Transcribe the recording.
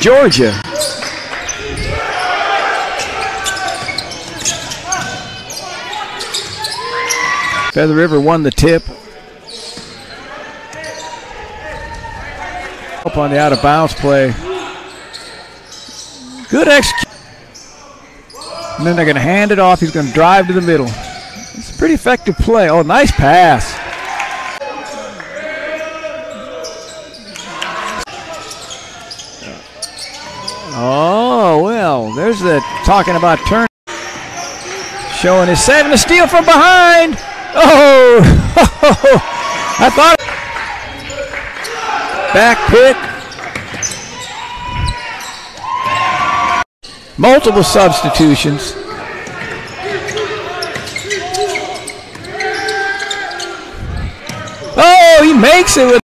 Georgia. Feather River won the tip. Up on the out of bounds play. Good execution. And then they're going to hand it off. He's going to drive to the middle. It's a pretty effective play. Oh, nice pass. Oh, well, there's the talking about turn. Showing his seven, a steal from behind. Oh, I thought. Back pick. Multiple substitutions. Oh, he makes it with.